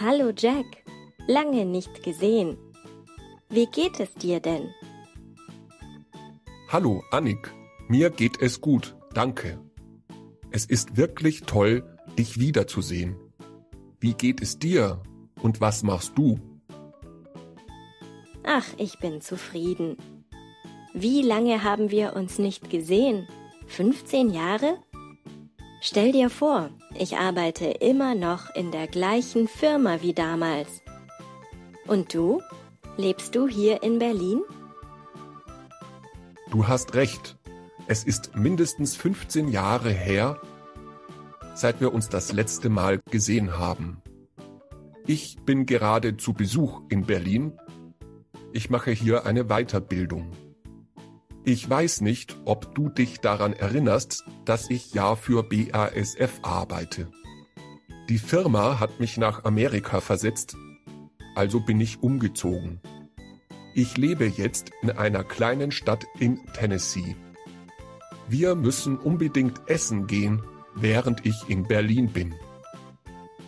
Hallo Jack, lange nicht gesehen. Wie geht es dir denn? Hallo Annik, mir geht es gut, danke. Es ist wirklich toll, dich wiederzusehen. Wie geht es dir und was machst du? Ach, ich bin zufrieden. Wie lange haben wir uns nicht gesehen? 15 Jahre? Stell dir vor, ich arbeite immer noch in der gleichen Firma wie damals. Und du? Lebst du hier in Berlin? Du hast recht. Es ist mindestens 15 Jahre her, seit wir uns das letzte Mal gesehen haben. Ich bin gerade zu Besuch in Berlin. Ich mache hier eine Weiterbildung. Ich weiß nicht, ob du dich daran erinnerst, dass ich ja für BASF arbeite. Die Firma hat mich nach Amerika versetzt, also bin ich umgezogen. Ich lebe jetzt in einer kleinen Stadt in Tennessee. Wir müssen unbedingt essen gehen, während ich in Berlin bin.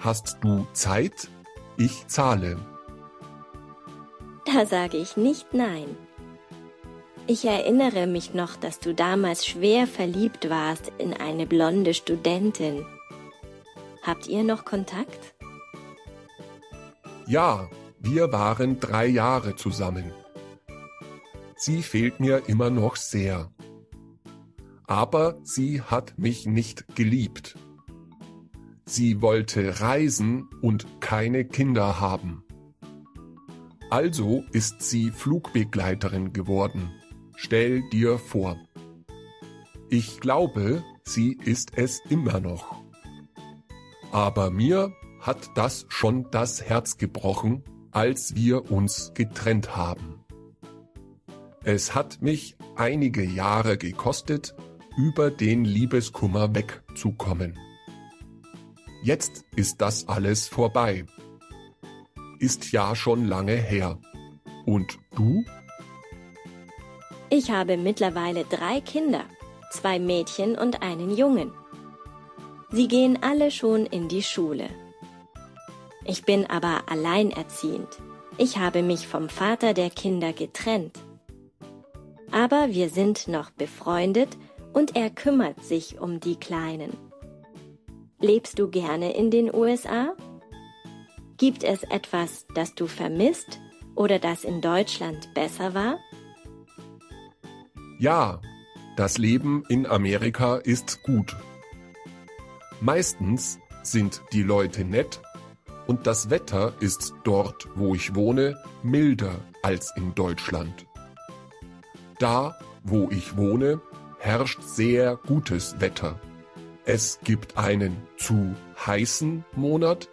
Hast du Zeit? Ich zahle. Da sage ich nicht nein. Ich erinnere mich noch, dass du damals schwer verliebt warst in eine blonde Studentin. Habt ihr noch Kontakt? Ja, wir waren drei Jahre zusammen. Sie fehlt mir immer noch sehr. Aber sie hat mich nicht geliebt. Sie wollte reisen und keine Kinder haben. Also ist sie Flugbegleiterin geworden. Stell dir vor. Ich glaube, sie ist es immer noch. Aber mir hat das schon das Herz gebrochen, als wir uns getrennt haben. Es hat mich einige Jahre gekostet, über den Liebeskummer wegzukommen. Jetzt ist das alles vorbei. Ist ja schon lange her. Und du? Ich habe mittlerweile drei Kinder, zwei Mädchen und einen Jungen. Sie gehen alle schon in die Schule. Ich bin aber alleinerziehend. Ich habe mich vom Vater der Kinder getrennt. Aber wir sind noch befreundet und er kümmert sich um die Kleinen. Lebst du gerne in den USA? Gibt es etwas, das du vermisst oder das in Deutschland besser war? Ja, das Leben in Amerika ist gut. Meistens sind die Leute nett und das Wetter ist dort, wo ich wohne, milder als in Deutschland. Da, wo ich wohne, herrscht sehr gutes Wetter. Es gibt einen zu heißen Monat,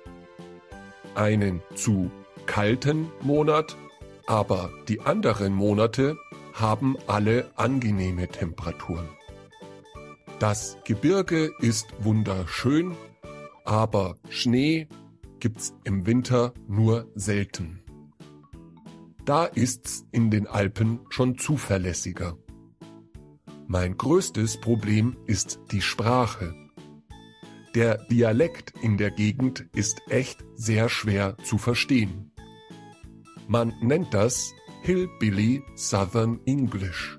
einen zu kalten Monat, aber die anderen Monate haben alle angenehme Temperaturen. Das Gebirge ist wunderschön, aber Schnee gibt's im Winter nur selten. Da ist's in den Alpen schon zuverlässiger. Mein größtes Problem ist die Sprache. Der Dialekt in der Gegend ist echt sehr schwer zu verstehen. Man nennt das Hillbilly Southern English.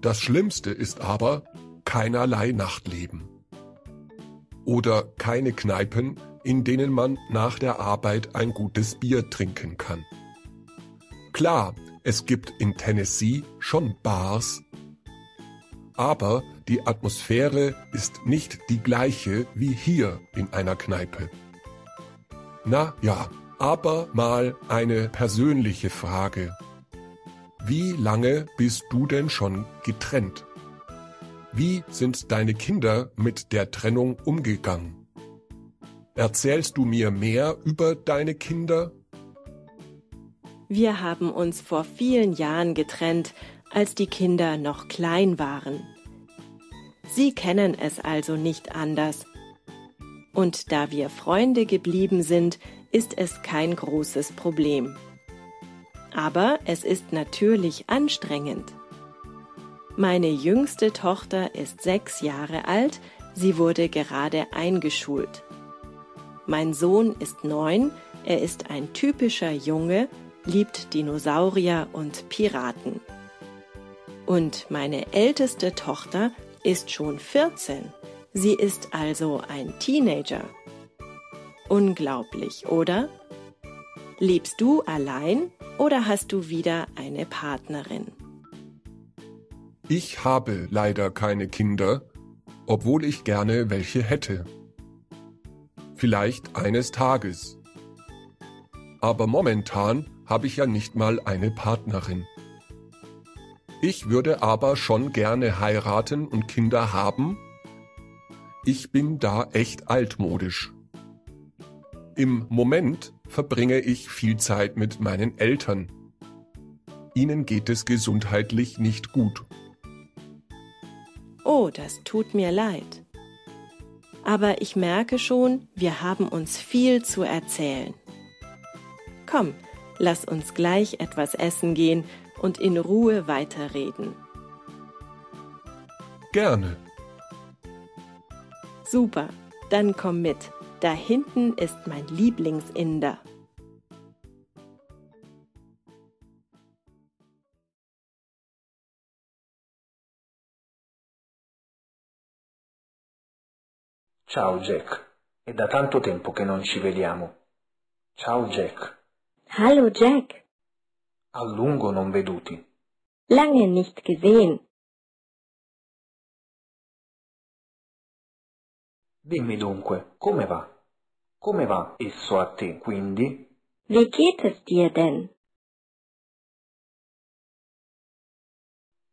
Das Schlimmste ist aber keinerlei Nachtleben. Oder keine Kneipen, in denen man nach der Arbeit ein gutes Bier trinken kann. Klar, es gibt in Tennessee schon Bars, aber die Atmosphäre ist nicht die gleiche wie hier in einer Kneipe. Na ja, aber mal eine persönliche Frage. Wie lange bist du denn schon getrennt? Wie sind deine Kinder mit der Trennung umgegangen? Erzählst du mir mehr über deine Kinder? Wir haben uns vor vielen Jahren getrennt, als die Kinder noch klein waren. Sie kennen es also nicht anders. Und da wir Freunde geblieben sind, ist es kein großes Problem. Aber es ist natürlich anstrengend. Meine jüngste Tochter ist sechs Jahre alt, sie wurde gerade eingeschult. mein Sohn ist neun, er ist ein typischer Junge, liebt Dinosaurier und Piraten. Und meine älteste Tochter ist schon 14. Sie ist also ein Teenager. Unglaublich, oder? Lebst du allein oder hast du wieder eine Partnerin? Ich habe leider keine Kinder, obwohl ich gerne welche hätte. Vielleicht eines Tages. Aber momentan habe ich ja nicht mal eine Partnerin. Ich würde aber schon gerne heiraten und Kinder haben. Ich bin da echt altmodisch. Im Moment verbringe ich viel Zeit mit meinen Eltern. Ihnen geht es gesundheitlich nicht gut. Oh, das tut mir leid. Aber ich merke schon, wir haben uns viel zu erzählen. Komm, lass uns gleich etwas essen gehen und in Ruhe weiterreden. Gerne. Super, dann komm mit. Da hinten ist mein Lieblingsinder. Ciao Jack, è da tanto tempo che non ci vediamo. Ciao Jack, Hallo Jack, a lungo non veduti. lange nicht gesehen. Dimmi dunque, come va? Come va esso a te, quindi? Wie geht es dir denn?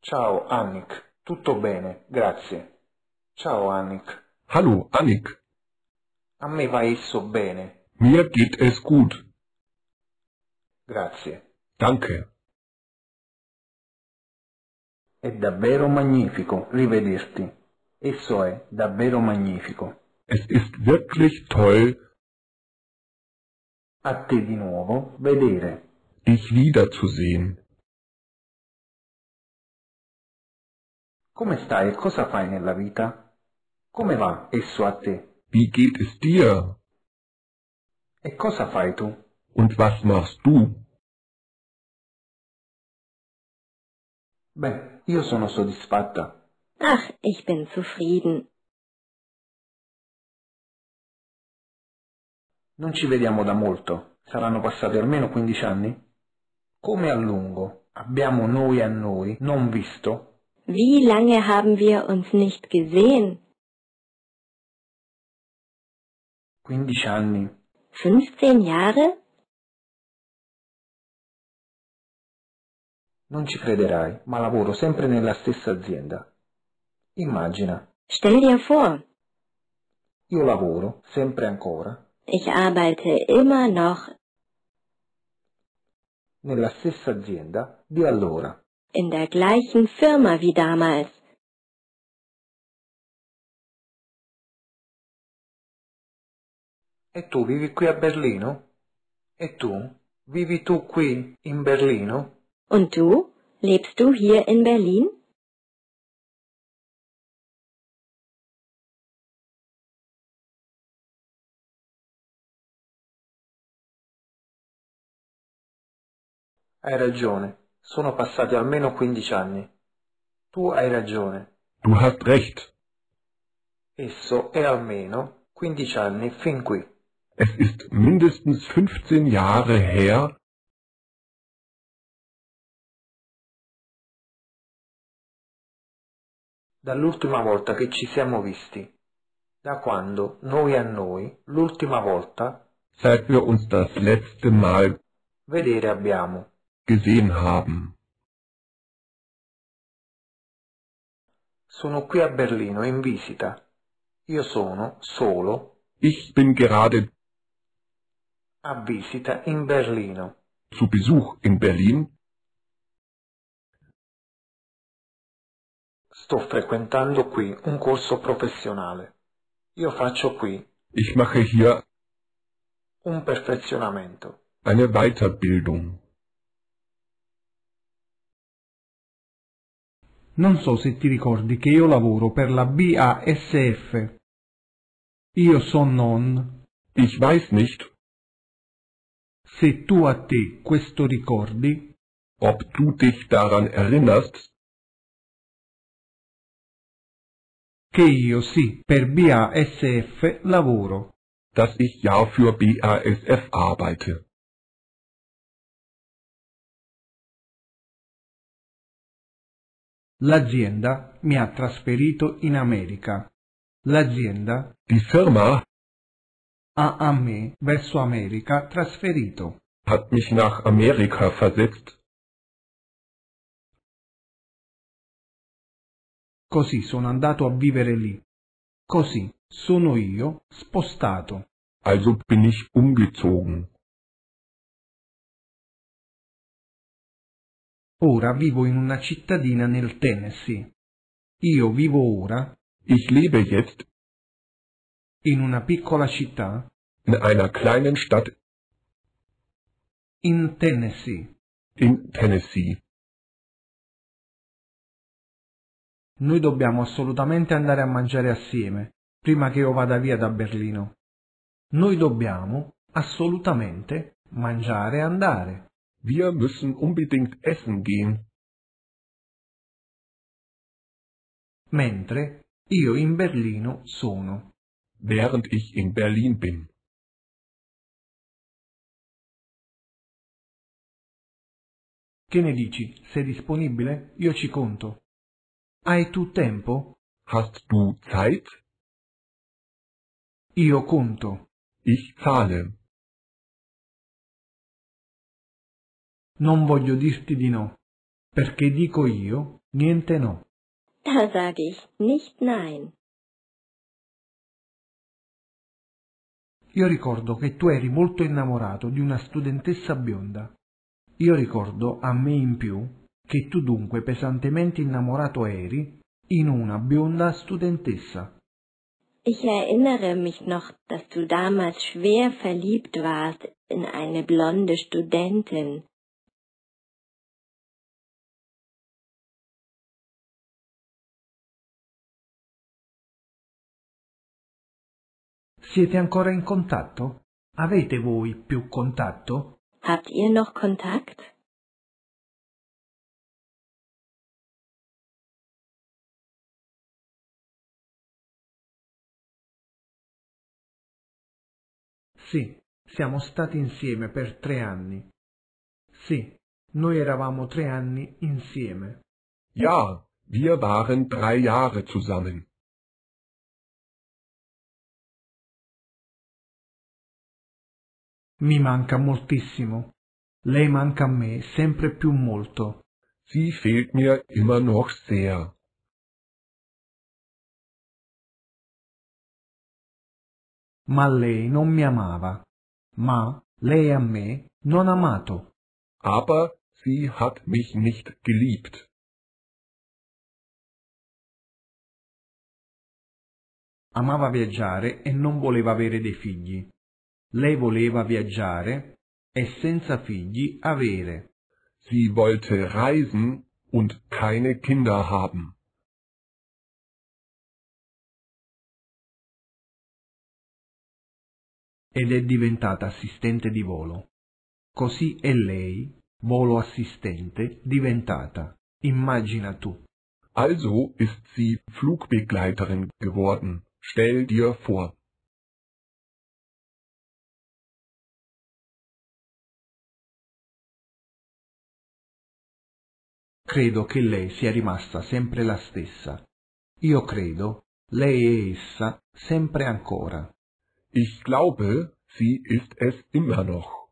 Ciao Annick, tutto bene, grazie. Ciao Annick, Hallo, Annik. a me va esso bene, Mir geht es gut. grazie. Danke. È davvero magnifico rivederti. Esso è davvero magnifico. Es ist wirklich toll, A te di nuovo vedere. dich wiederzusehen. Come stai e cosa fai nella vita? Come va esso a te? Wie geht es dir? E cosa fai tu? Und was machst du? Beh, io sono soddisfatta. Ach, ich bin zufrieden. Non ci vediamo da molto. Saranno passati almeno 15 anni? Come a lungo abbiamo noi a noi non visto? Wie lange haben wir uns nicht gesehen? 15 anni. 15 Jahre? Non ci crederai, ma lavoro sempre nella stessa azienda. Immagina, Stell dir vor, io lavoro sempre ancora ich arbeite immer noch nella stessa azienda di allora. in der gleichen Firma wie damals. E tu vivi qui a Berlino? E tu? Vivi tu qui in Berlino? Und du? Lebst du hier in Berlin? Hai ragione, sono passati almeno 15 anni. Tu hai ragione, Du hast recht. esso è almeno 15 anni fin qui. Es ist mindestens 15 Jahre her, Dall'ultima volta che ci siamo visti. Da quando, noi a noi, l'ultima volta, seit wir uns das letzte Mal vedere abbiamo. Gesehen haben. Sono qui a Berlino in visita. Io sono solo Ich bin gerade a visita in Berlino. zu Besuch in Berlin. Sto frequentando qui un corso professionale. Io faccio qui Ich mache hier un perfezionamento. eine Weiterbildung. Non so se ti ricordi che io lavoro per la BASF. Io sono non Ich weiß nicht, se tu a te questo ricordi, ob du dich daran erinnerst, che io sì, per BASF lavoro. dass ich ja für BASF arbeite. L'azienda mi ha trasferito in America. L'azienda Die Firma ha a me verso America trasferito. hat mich nach Amerika versetzt. Così sono andato a vivere lì. Così sono io spostato. Also bin ich umgezogen. Ora vivo in una cittadina nel Tennessee. Io vivo ora Ich lebe jetzt in una piccola città in einer kleinen Stadt in Tennessee. in Tennessee. Noi dobbiamo assolutamente andare a mangiare assieme, prima che io vada via da Berlino. Noi dobbiamo assolutamente mangiare e andare. Wir müssen unbedingt essen gehen, Mentre io in Berlino sono. während ich in Berlin bin. Che ne dici? Sei disponibile? Io ci conto. Hai tu tempo? Hast du Zeit? Io conto. Ich zahle. Non voglio dirti di no, perché dico io niente no. Da sage ich nicht nein. Io ricordo che tu eri molto innamorato di una studentessa bionda. Io ricordo a me in più che tu dunque pesantemente innamorato eri in una bionda studentessa. Ich erinnere mich noch, dass du damals schwer verliebt warst in eine blonde Studentin. Siete ancora in contatto? Avete voi più contatto? Habt ihr noch Kontakt? Sì, siamo stati insieme per tre anni. Sì, noi eravamo tre anni insieme. Ja, wir waren drei Jahre zusammen. Mi manca moltissimo. Lei manca a me sempre più molto. Sie fehlt mir immer noch sehr. Ma lei non mi amava. Ma lei a me non amato. Aber sie hat mich nicht geliebt. Amava viaggiare e non voleva avere dei figli. Lei voleva viaggiare e senza figli avere. Sie wollte reisen und keine Kinder haben. ed è diventata assistente di volo. Così è lei, volo assistente, diventata. Immagina tu. Also ist sie Flugbegleiterin geworden. Stell dir vor. Credo che lei sia rimasta sempre la stessa. Io credo lei è essa sempre ancora. Ich glaube, sie ist es immer noch.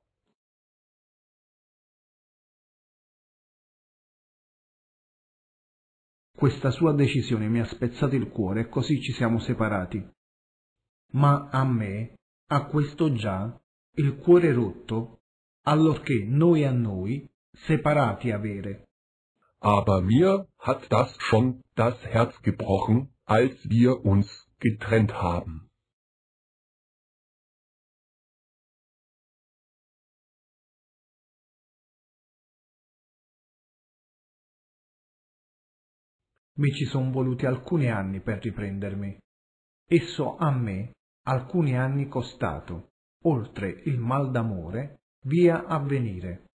Questa sua decisione mi ha spezzato il cuore e così ci siamo separati. Ma a me, a questo già, il cuore rotto, allorché noi a noi, separati avere. Aber mir hat das schon das Herz gebrochen, als wir uns getrennt haben. Mi ci son voluti alcuni anni per riprendermi. Esso a me alcuni anni costato. oltre il mal d'amore, via avvenire.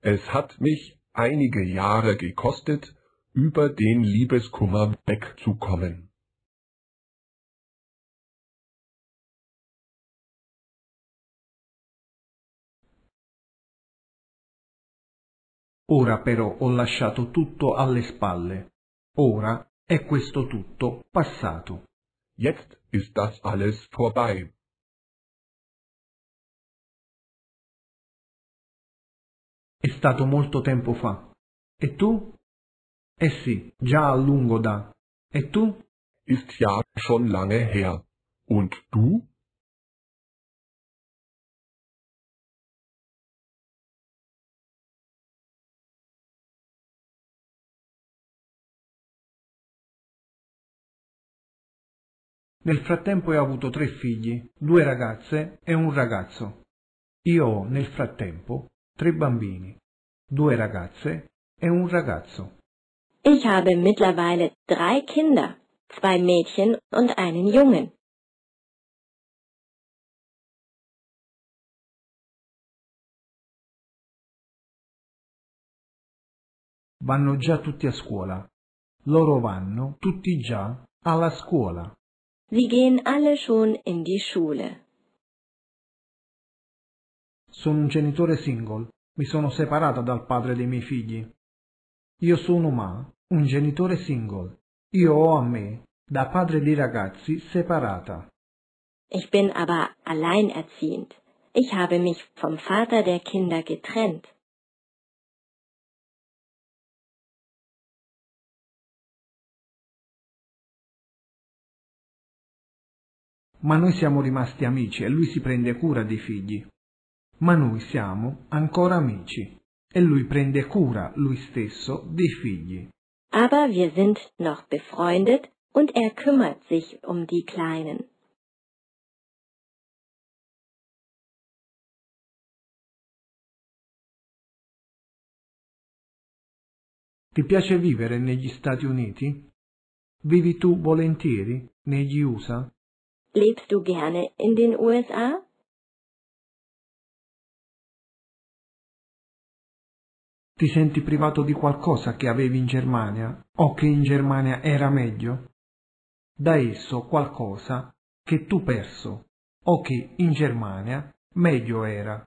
Es hat mich einige Jahre gekostet, über den Liebeskummer wegzukommen. Ora però ho lasciato tutto alle spalle. Ora è questo tutto passato. Jetzt ist das alles vorbei. È stato molto tempo fa. E tu? Eh sì, già a lungo da. E tu? Ist ja schon lange her. Und du? Nel frattempo ho avuto tre figli, due ragazze e un ragazzo. Io ho nel frattempo tre bambini, due ragazze e un ragazzo. Ich habe mittlerweile drei Kinder, zwei Mädchen und einen Jungen. Vanno già tutti a scuola. Loro vanno tutti già alla scuola. Sie gehen alle schon in die Schule. Sono un genitore single. Mi sono separata dal padre dei miei figli. Io sono Ma, un genitore single. Io ho a me, da padre dei ragazzi, separata. Ich bin aber alleinerziehend. Ich habe mich vom Vater der Kinder getrennt. Ma noi siamo rimasti amici e lui si prende cura dei figli. Ma noi siamo ancora amici e lui prende cura lui stesso dei figli. Aber wir sind noch befreundet und er kümmert sich um die Kleinen. Ti piace vivere negli Stati Uniti? Vivi tu volentieri negli USA? Lebst du gerne in den USA? Ti senti privato di qualcosa che avevi in Germania o che in Germania era meglio? Da esso qualcosa che tu perso o che in Germania meglio era.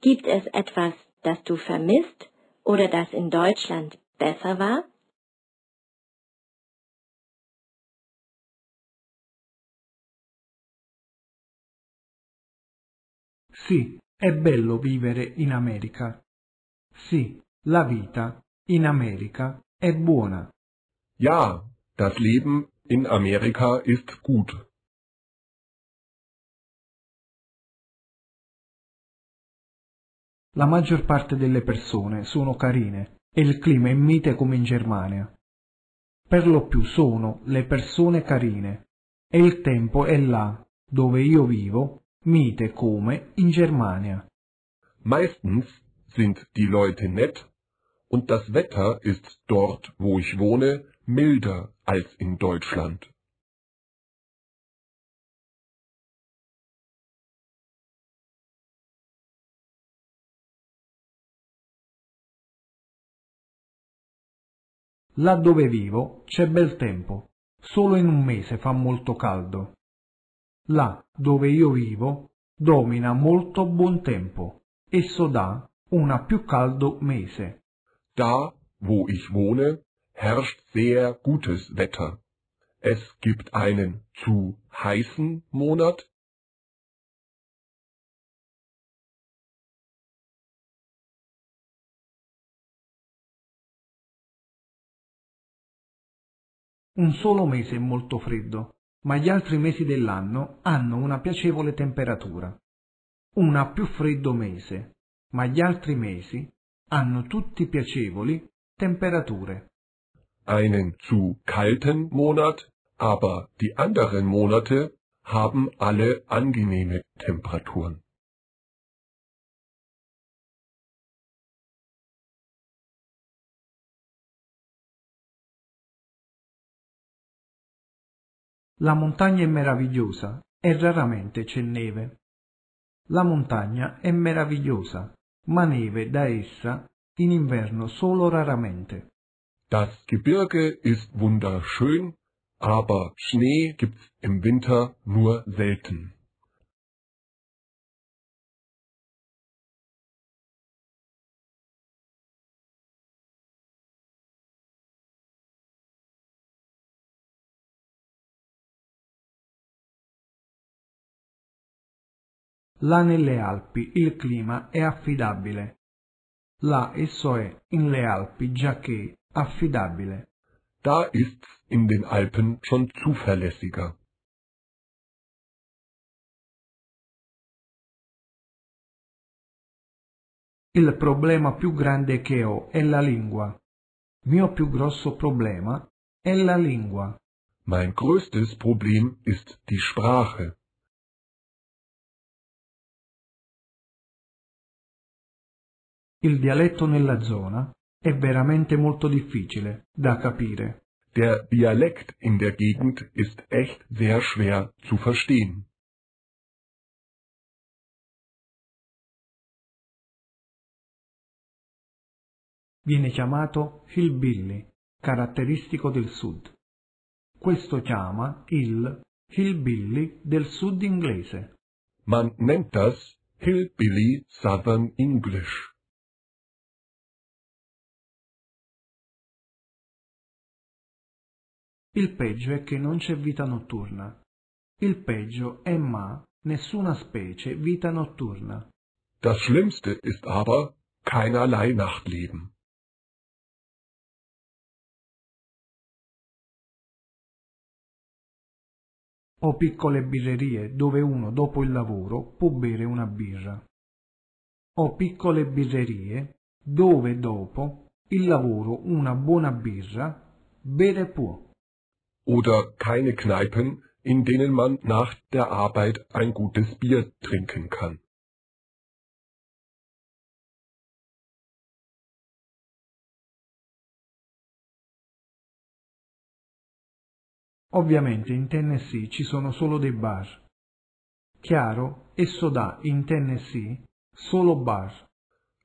Gibt es etwas, das du vermisst oder das in Deutschland besser war? Sì, è bello vivere in America. Sì, la vita in America è buona. Ja, das Leben in Amerika ist gut. La maggior parte delle persone sono carine e il clima è mite come in Germania. Per lo più sono le persone carine e il tempo è là, dove io vivo, mite come in Germania. Meistens sind die Leute nett und das Wetter ist dort, wo ich wohne, milder als in Deutschland. Là dove vivo c'è bel tempo, solo in un mese fa molto caldo. Là dove io vivo domina molto buon tempo, esso dà una più caldo mese. Da, wo ich wohne, herrscht sehr gutes Wetter. Es gibt einen zu heißen Monat, Un solo mese è molto freddo, ma gli altri mesi dell'anno hanno una piacevole temperatura. Un più freddo mese, ma gli altri mesi hanno tutti piacevoli temperature. einen zu kalten Monat, aber die anderen Monate haben alle angenehme Temperaturen. La montagna è meravigliosa e raramente c'è neve. La montagna è meravigliosa, ma neve da essa in inverno solo raramente. Das Gebirge ist wunderschön, aber Schnee gibt's im Winter nur selten. Là nelle Alpi il clima è affidabile. Là esso è in le Alpi giacché affidabile. Da ist's in den Alpen schon zuverlässiger. Il problema più grande che ho è la lingua. Mio più grosso problema è la lingua. Mein größtes Problem ist die Sprache. Il dialetto nella zona è veramente molto difficile da capire. Der Dialekt in der Gegend ist echt sehr schwer zu verstehen. Viene chiamato hillbilly, caratteristico del sud. Questo chiama il hillbilly del sud inglese. Man nennt das Hillbilly Southern English. Il peggio è che non c'è vita notturna. Il peggio è ma nessuna specie vita notturna. Das Schlimmste ist aber keinerlei Nachtleben. Ho piccole birrerie dove uno dopo il lavoro può bere una birra. Ho piccole birrerie dove dopo il lavoro una buona birra bere può. Oder keine Kneipen, in denen man nach der Arbeit ein gutes Bier trinken kann. Ovviamente in Tennessee ci sono solo dei bar. Chiaro, esso dà in Tennessee solo bar.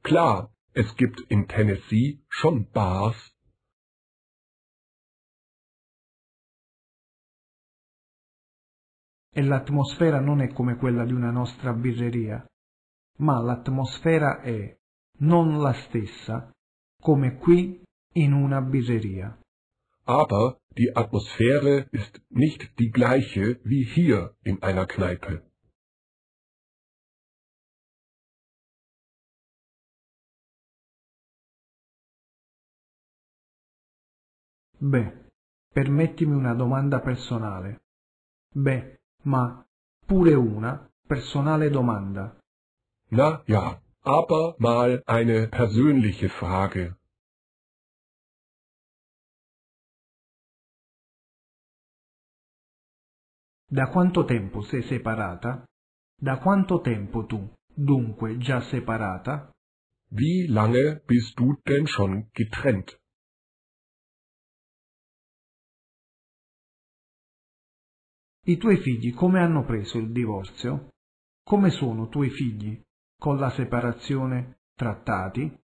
Klar, es gibt in Tennessee schon Bars, E l'atmosfera non è come quella di una nostra birreria, ma l'atmosfera è non la stessa come qui in una birreria. aber die Atmosphäre ist nicht die gleiche wie hier in einer Kneipe. Beh, permettimi una domanda personale. Beh, ma pure una personale domanda. Na ja, aber mal eine persönliche Frage. Da quanto tempo sei separata? Da quanto tempo tu, dunque, già separata? Wie lange bist du denn schon getrennt? I tuoi figli come hanno preso il divorzio? Come sono tuoi figli con la separazione trattati?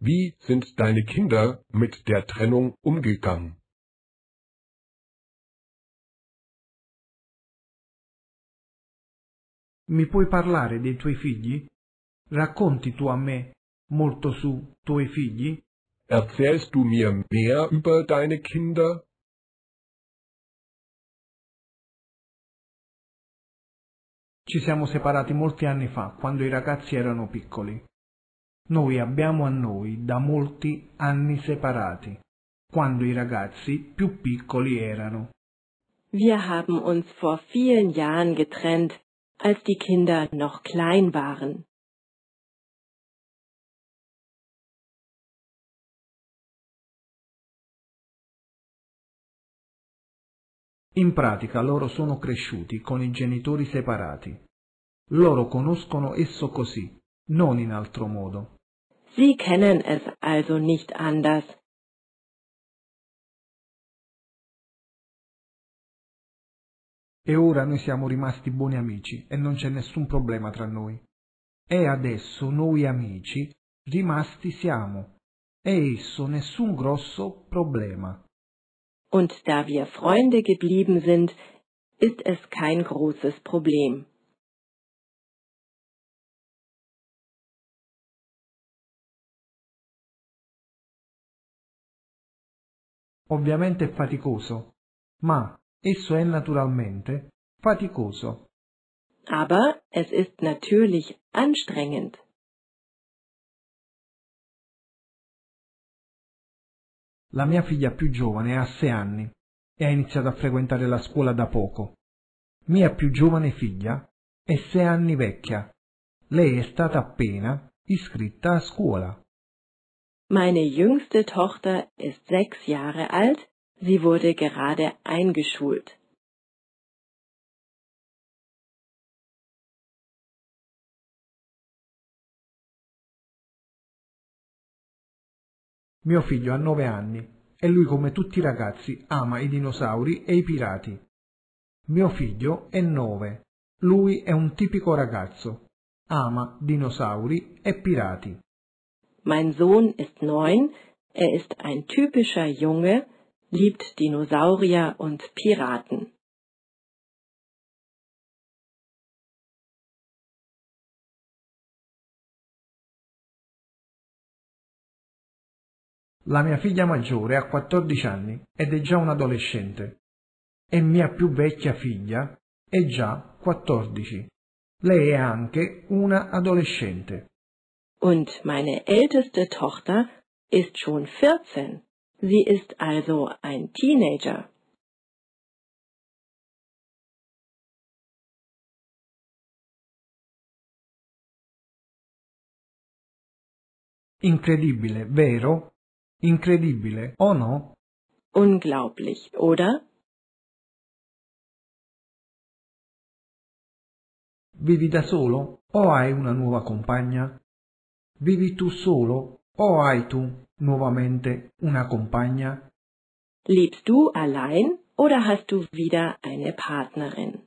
Wie sind deine Kinder mit der Trennung umgegangen? Mi puoi parlare dei tuoi figli? Racconti tu a me molto su tuoi figli? Erzählst du mir mehr über deine Kinder? Ci siamo separati molti anni fa, quando i ragazzi erano piccoli. Noi abbiamo a noi da molti anni separati, quando i ragazzi più piccoli erano. Wir haben uns vor vielen Jahren getrennt, als die Kinder noch klein waren. In pratica loro sono cresciuti con i genitori separati. Loro conoscono esso così, non in altro modo. Sie kennen es also nicht anders. E ora noi siamo rimasti buoni amici e non c'è nessun problema tra noi. e adesso noi amici rimasti siamo e esso nessun grosso problema. Und da wir Freunde geblieben sind, ist es kein großes Problem. Ovviamente è faticoso, ma esso è naturalmente faticoso. Aber es ist natürlich anstrengend. La mia figlia più giovane ha sei anni e ha iniziato a frequentare la scuola da poco. Mia più giovane figlia è sei anni vecchia. Lei è stata appena iscritta a scuola. Meine jüngste Tochter ist sechs Jahre alt, sie wurde gerade eingeschult. Mio figlio ha nove anni e lui come tutti i ragazzi ama i dinosauri e i pirati. Mio figlio è nove, lui è un tipico ragazzo, ama dinosauri e pirati. Mein Sohn ist neun, er ist ein typischer Junge, liebt Dinosaurier und Piraten. La mia figlia maggiore ha 14 anni ed è già un adolescente. E mia più vecchia figlia è già 14. Lei è anche una adolescente. Und meine älteste Tochter ist schon 14. Sie ist also ein Teenager. Incredibile, vero? Incredibile, o no? Unglaublich, oder? Vivi da solo o hai una nuova compagna? Vivi tu solo o hai tu nuovamente una compagna? Lebst du allein oder hast du wieder eine Partnerin?